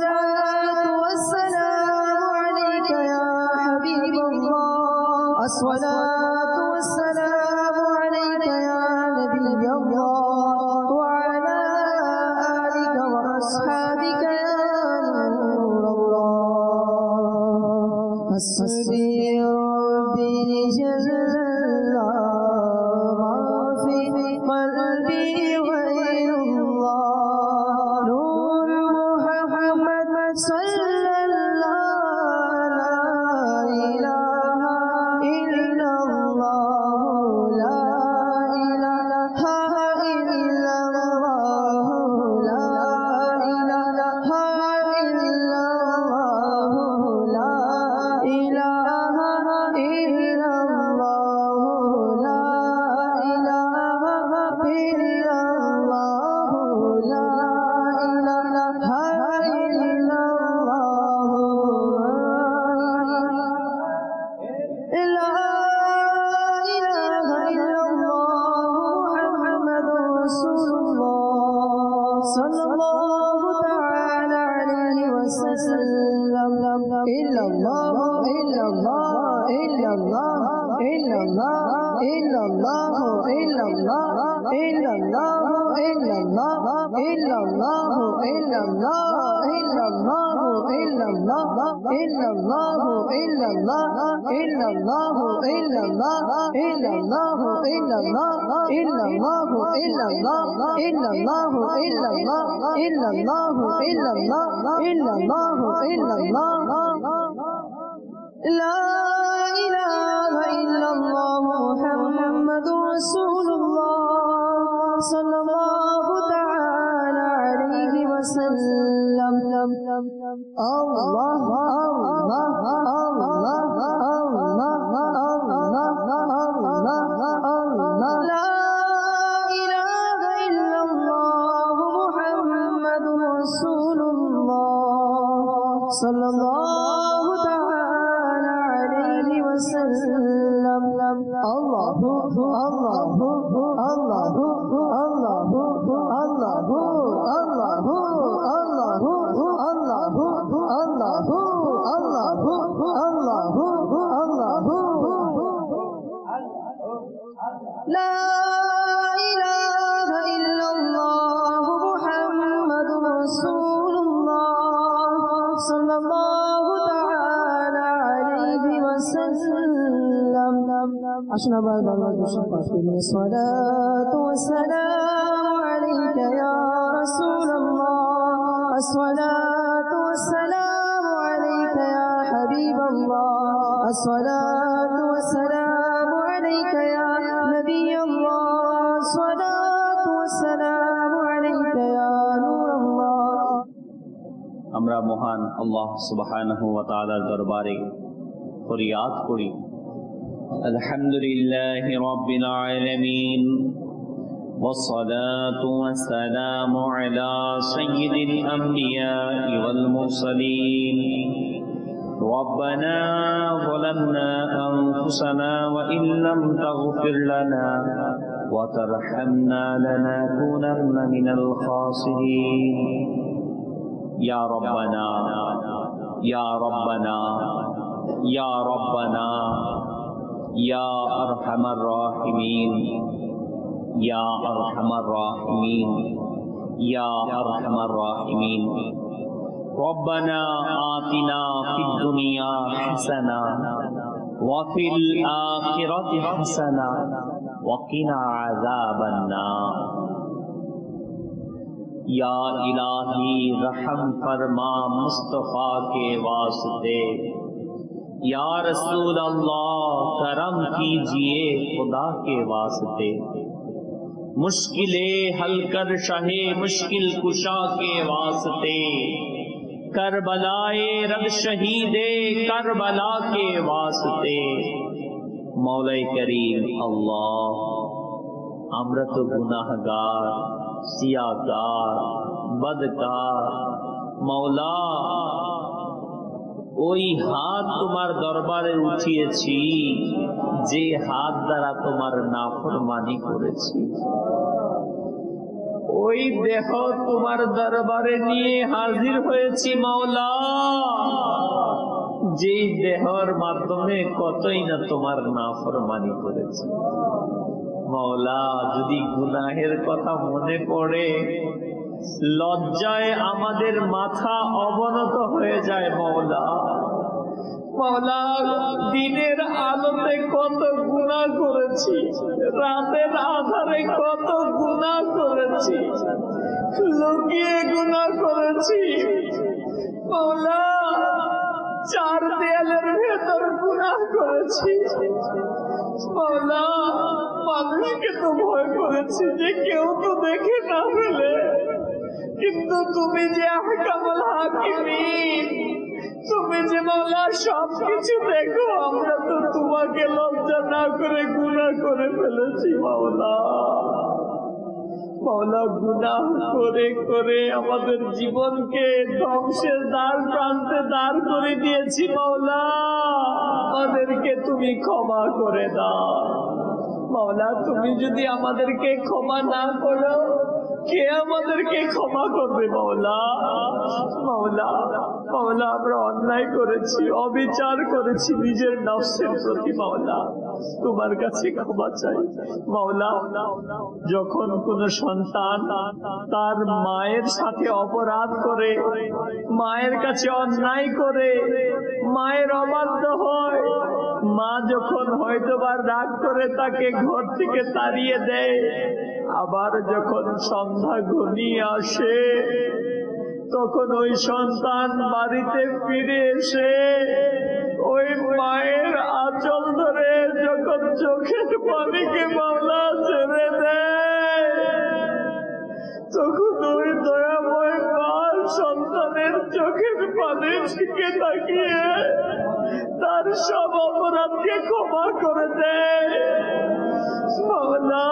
بشفاعة الصلاة والسلام عليك يا رسول الله الصلاة والسلام عليك يا حبيب الله الصلاة والسلام عليك يا نبي الله الصلاة والسلام عليك يا نور الله আমরা মহান আল্লাহ সুবহানাহু ওয়া তাআলার দরবারে ফরিয়াদ করি الحمد لله رب العالمين والصلاة والسلام على سيد الأنبياء والمرسلين. ربنا ظلمنا أنفسنا وإن لم تغفر لنا وترحمنا لنكونن من الخاسرين. يا ربنا يا ربنا يا ربنا یا ارحم الراحمین، یا ارحم الراحمین، یا ارحم الراحمین. ربنا آتنا فی الدنیا حسنا وفی الآخرت حسنا وقنا عذاب النار. یا الہی رحم فرما مصطفیٰ کے واسطے یا رسول اللہ، کرم کیجیے خدا کے واسطے۔ مشکلیں حل کر شاہ، مشکل کشا کے واسطے۔ کربلائے رب شہید کربلا کے واسطے۔ مولا کریم اللہ، امرت گناہ گار سیاہ کار بدکار، مولا ওই হাত তোমার দরবারে উঠিয়েছি, যে হাত দ্বারা তোমার নাফরমানি করেছি। ওই দেহ তোমার দরবারে নিয়ে হাজির হয়েছি মাওলা। যেই দেহর মাধ্যমে কতই না তোমার নাফরমানি করেছি। মাওলা, যদি গুনাহের কথা মনে পড়ে লজ্জায় আমাদের মাথা অবনত হয়ে যায়, মাওলা। মাওলা, দিনের আলোতে কত গুণা করেছি, রাতের আধারে কত গুণা করেছি, লুকিয়ে গুণা করেছি। মাওলা, চার দেয়ালের ভেতর গুণা করেছি। মাওলা, মানুষকে তো ভয় করেছি যে কেউ তো দেখে না ফেলে। কিন্তু তুমি যে আহকামুল হাকিমিন, তুমি যে মাওলা সবকিছু দেখো, আমরা তো তোমাকে লজ্জা না করে গুনাহ করে ফেলেছি, মাওলা। মাওলা, গুনাহ করে করে আমাদের জীবনকে ধ্বংসের দ্বার প্রান্তে দাঁড় করে দিয়েছি, মাওলা। আমাদেরকে তুমি ক্ষমা করে দাও। মাওলা, তুমি যদি আমাদেরকে ক্ষমা না করো কে আমাদেরকে ক্ষমা করবে, মাওলা? মাওলা মাওলা, আমরা অন্যায় করেছি, অবিচার করেছি নিজের নফসের প্রতি, মাওলা। তোমার কাছে ক্ষমা চাই, মাওলা। যখন কোন সন্তান তার মায়ের সাথে অপরাধ করে, মায়ের কাছে অন্যায় করে, মায়ের অবাধ্য হয়, মা যখন হয়তোবার রাগ করে তাকে ঘর থেকে তাড়িয়ে দেয় আবার যখন সন্ধ্যা ঘনিয়ে আসে তখন ওই সন্তান বাড়িতে ফিরে এসে ওই মায়ের আঁচল ধরে যখন চোখের পানিকে মামলা ছেড়ে দেয় তখন ওই দয়াময় মা সন্তানের চোখের পানির দিকে তাকিয়ে তার সব অপরাধকে ক্ষমা করে দেয়। মাওলা,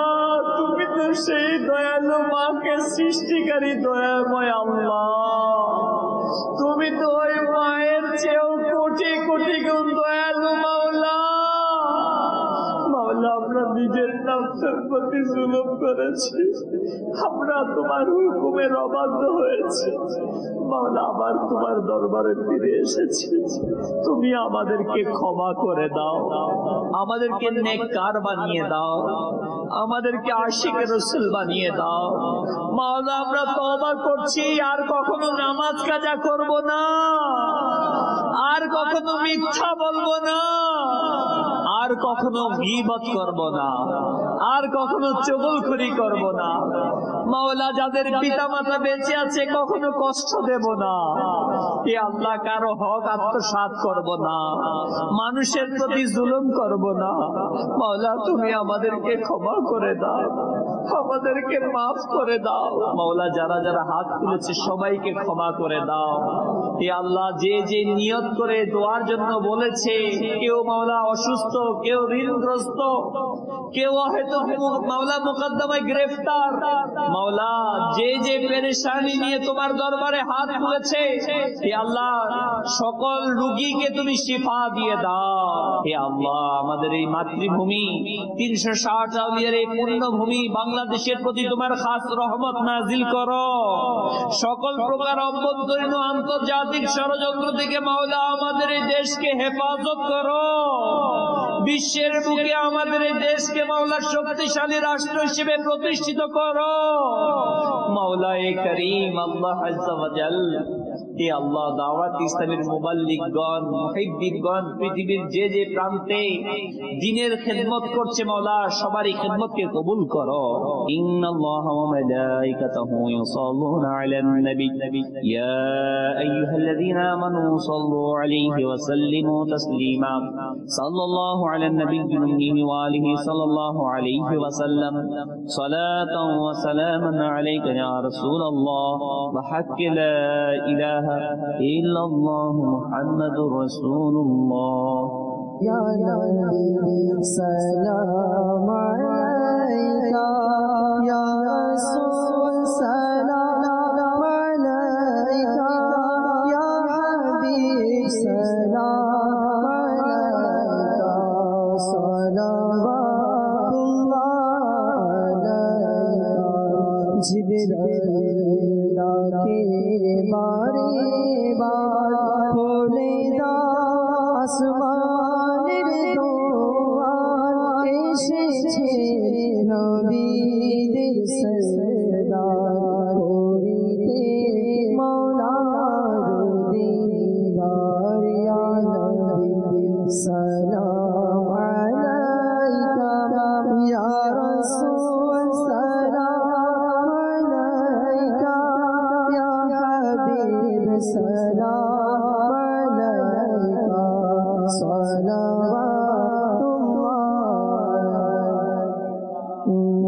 তো সেই দয়ালু মাকে সৃষ্টিকারী দয়াময় আল্লাহ। তুমি তো ওই মায়ের চেয়েও কোটি কোটি গুণ দয়ালু। নিজের নফসের প্রতি জুলুম করেছি। আমরা তোমার হুকুমের অবাধ্য হয়েছি। মাওলা আবার তোমার দরবারে ফিরে এসেছি। তুমি আমাদেরকে ক্ষমা করে দাও। আমাদেরকে নেককার বানিয়ে দাও। আমাদেরকে আশিক রসুল বানিয়ে দাও। মাওলা, আমরা তবা করছি। আর কখনো নামাজ কাজা করব না। আর কখনো মিথ্যা বলব না। কখনো গিবত করব না। আর কখনো চগলখড়ি করব না। মাওলা যাদের পিতা মাতা বেঁচে আছে, কখনো কষ্ট দেব না। এ আল্লাহ কারও হক আত্মসাত করব না। মানুষের প্রতি জুলুম করব না। মাওলা, তুমি আমাদেরকে ক্ষমা করে দাও। আমাদেরকে মাফ করে দাও। মাওলা, যারা যারা হাত তুলেছে, সবাইকে ক্ষমা করে দাও। এ আল্লাহ, যে যে নিয়ত করে দোয়ার জন্য বলেছে, কেউ মাওলা অসুস্থ, কেউ ঋণগ্রস্ত, কেউ হয়তো মাওলা মোকদ্দমায় গ্রেফতার। মাওলা, যে যে পেরেশানি নিয়ে তোমার দরবারে হাত তুলেছে, হে আল্লাহ, সকল রুগীকে তুমি শিফা দিয়ে দাও। হে আল্লাহ, আমাদের এই মাতৃভূমি, তিনশো ষাট আউলিয়ার এই পুণ্যভূমি বাংলাদেশের প্রতি তোমার খাস রহমত নাজিল করো। সকল প্রকার অভ্যন্তরীণ আন্তর্জাতিক ষড়যন্ত্র থেকে মাওলা আমাদের এই দেশকে হেফাজত করো। বিশ্বের বুকে আমাদের এই দেশকে মাওলা শক্তিশালী রাষ্ট্র হিসেবে প্রতিষ্ঠিত করো। মাওলা এ করিম আল্লাহ আজ্জা ওয়া জাল হে আল্লাহ, দাওয়াত ইসলামের মুবাল্লিগগণ মুহিব্বিগণ, পৃথিবীর যে যে প্রান্তে দ্বীনের খেদমত করছে মাওলা সবারই খেদমতকে কবুল করো। ইন্নাল্লাহ ওয়া মালাইকাতাহু ইউসাল্লুনা আলান নবী। ইয়া আইয়ুহাল্লাযীনা আমানু সাল্লু আলাইহি ওয়া সাল্লিমু তাসলিমা। সাল্লাল্লাহু আলান নবিয়্যিল উম্মি ওয়া আলিহি সাল্লাল্লাহু আলাইহি ওয়া সাল্লাম সালাতাও ওয়া সালামান আলাইকা ইয়া রাসূলাল্লাহ। ওয়া হাক্কি লা إله إلا الله محمد رسول الله. يا نبي سلام عليك. يا رسول سلام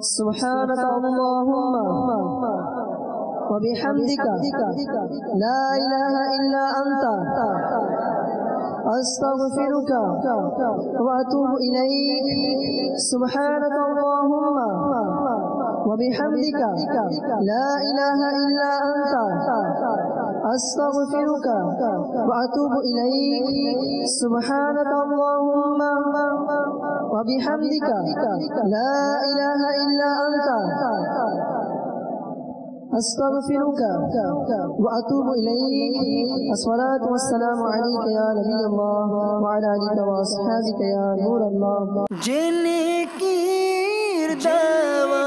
سبحانك اللهم. وبحمدك. لا إله إلا أنت. أستغفرك وأتوب إليك. سبحانك اللهم. وبحمدك. لا إله إلا أنت. أستغفرك وأتوب إليك. سبحانك اللهم وبحمدك لا إله إلا أنت. أستغفرك وأتوب إليك. الصلاة والسلام عليك يا نبي الله وعلى آلك وأصحابك يا نور الله. جن کی دعوت